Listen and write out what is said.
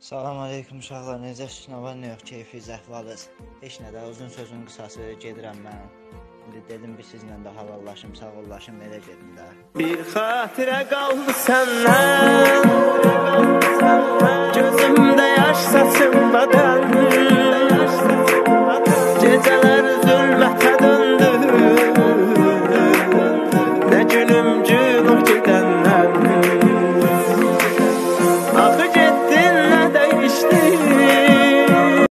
Salam aleykum uşaqlar, necəsiz? Nə var, nə yox, keyfiz, əhvalınız? Heç nə də uzun sözün qısası gedirəm mən. İndi dedim bir sizlə də halallaşım, sağollaşım, elə gedim də. Bir xatirə qaldı səndən Gözümdə yaş saçılmadan Gecələr zülmətə döndü Nə günüm